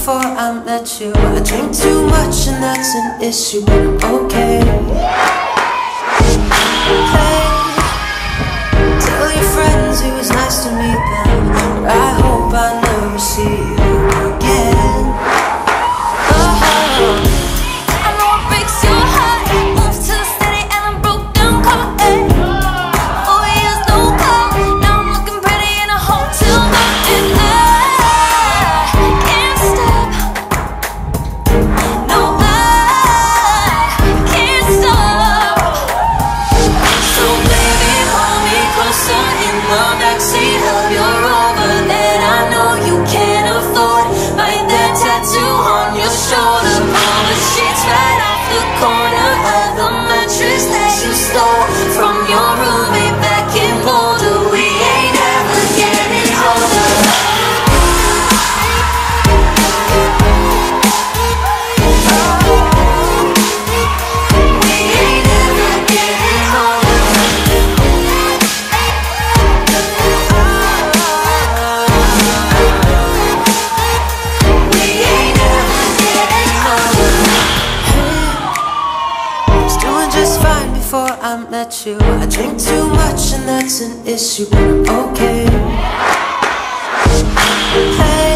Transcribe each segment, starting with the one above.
before I met you. I drink too much and that's an issue, but I'm okay. Hey. before I met you I drink too much and that's an issue, but I'm okay hey.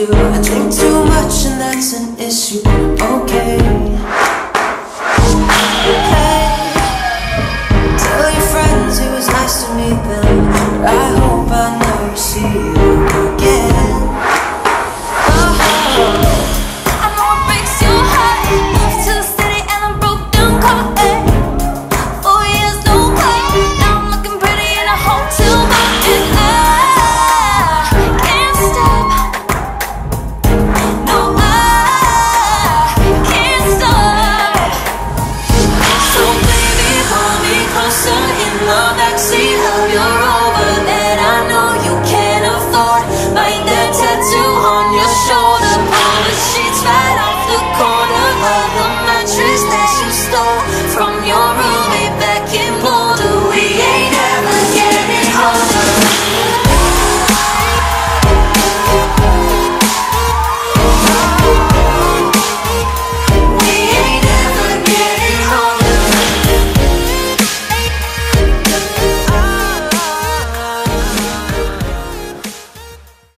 you. I drink too much and that's an issue. Okay. Hey, tell your friends it was nice to meet them. I hope I never see you.